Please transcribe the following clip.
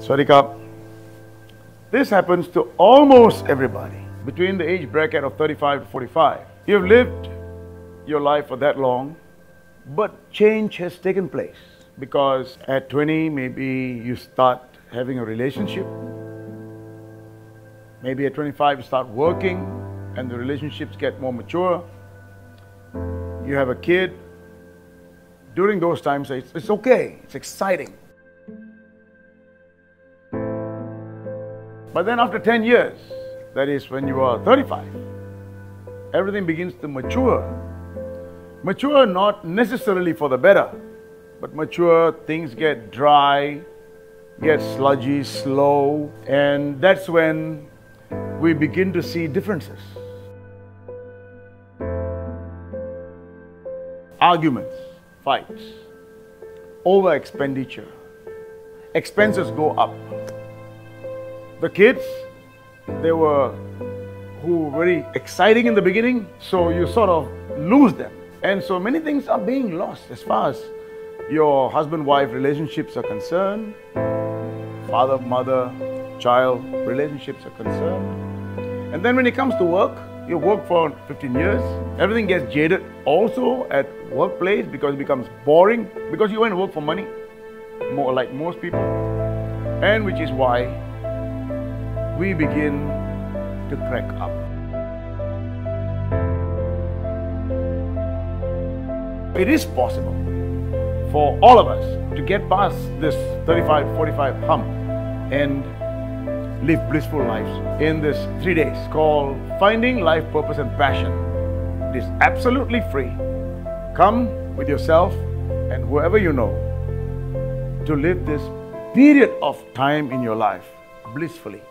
Swadikap. This happens to almost everybody between the age bracket of 35 to 45. You've lived your life for that long, but change has taken place because at 20, maybe you start having a relationship. Maybe at 25, you start working and the relationships get more mature. You have a kid. During those times, it's okay, it's exciting. But then after 10 years, that is when you are 35, everything begins to mature. Mature not necessarily for the better, but mature, things get dry, get sludgy, slow, and that's when we begin to see differences. Arguments, fights, over expenditure, expenses go up. The kids, they were who were very exciting in the beginning, so you sort of lose them. And so many things are being lost as far as your husband wife relationships are concerned, father mother child relationships are concerned. And then when it comes to work, you work for 15 years, everything gets jaded also at workplace because it becomes boring because you went to work for money, more like most people. And which is why we begin to crack up. It is possible for all of us to get past this 35, 45 hump and live blissful lives in this three days called Finding Life Purpose and Passion. It is absolutely free. Come with yourself and whoever you know to live this period of time in your life blissfully.